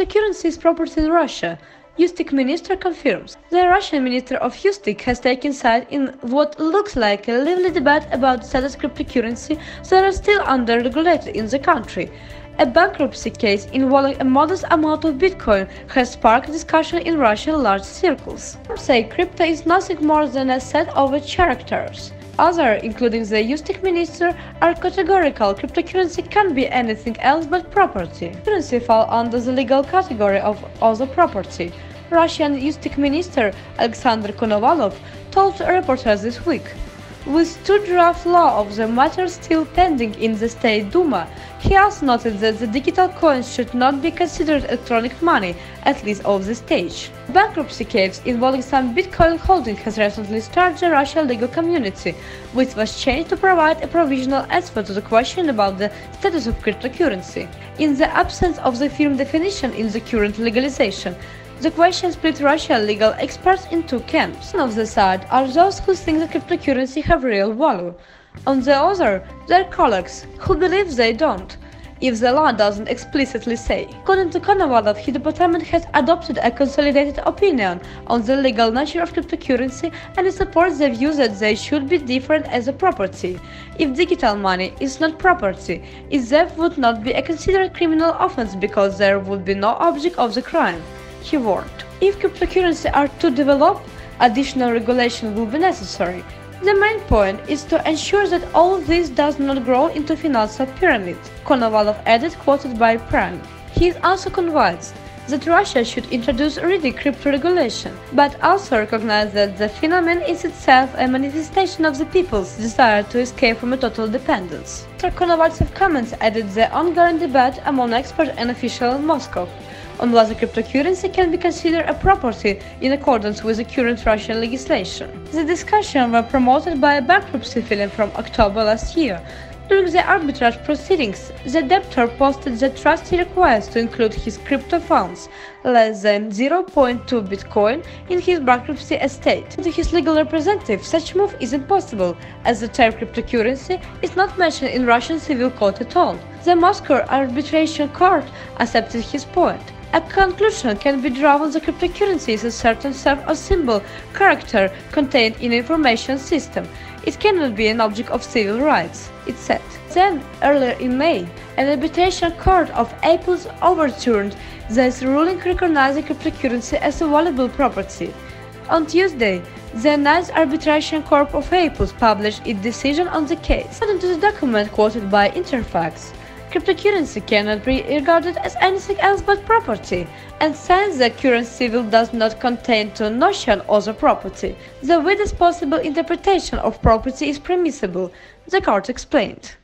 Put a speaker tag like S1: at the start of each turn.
S1: Cryptocurrency is property in Russia. Justice minister confirms. The Russian minister of Justice has taken side in what looks like a lively debate about status cryptocurrency that are still under-regulated in the country. A bankruptcy case involving a modest amount of Bitcoin has sparked discussion in Russian large circles. Some say crypto is nothing more than a set of characters. Others, including the Justice minister, are categorical cryptocurrency can be anything else but property. Currency fall under the legal category of other property. Russian Justice minister Alexander Konovalov told reporters this week. With two draft law of the matter still pending in the State Duma, he has noted that the digital coins should not be considered electronic money, at least of the stage. Bankruptcy case involving some Bitcoin holding has recently started the Russian legal community, which was changed to provide a provisional answer to the question about the status of cryptocurrency. In the absence of the firm definition in the current legalization, the question split Russian legal experts in two camps. Of the side are those who think that cryptocurrency have real value. On the other, their colleagues, who believe they don't, if the law doesn't explicitly say. According to Konovalov, his department has adopted a consolidated opinion on the legal nature of cryptocurrency and it supports the view that they should be different as a property. If digital money is not property, it therefore would not be a considered criminal offense because there would be no object of the crime he warned. If cryptocurrency are to develop, additional regulation will be necessary. The main point is to ensure that all this does not grow into financial pyramid, Konovalov added, quoted by Prime. He is also convinced that Russia should introduce really crypto regulation, but also recognize that the phenomenon is itself a manifestation of the people's desire to escape from a total dependence. Mr. Konovalov's comments added the ongoing debate among experts and officials in Moscow on whether cryptocurrency can be considered a property in accordance with the current Russian legislation. The discussion was promoted by a bankruptcy filing from October last year. During the arbitrage proceedings, the debtor posted that trustee requires to include his crypto funds, less than 0.2 Bitcoin, in his bankruptcy estate. To his legal representative, such move is impossible, as the term cryptocurrency is not mentioned in Russian civil code at all. The Moscow Arbitration Court accepted his point. A conclusion can be drawn that cryptocurrency is a certain or symbol character contained in an information system. It cannot be an object of civil rights, it said. Then, earlier in May, an arbitration court of Appeals overturned this ruling recognizing cryptocurrency as a valuable property. On Tuesday, the Ninth Arbitration Court of Appeals published its decision on the case. According to the document quoted by Interfax, Cryptocurrency cannot be regarded as anything else but property, and since the current civil does not contain the notion of the property, the widest possible interpretation of property is permissible, the court explained.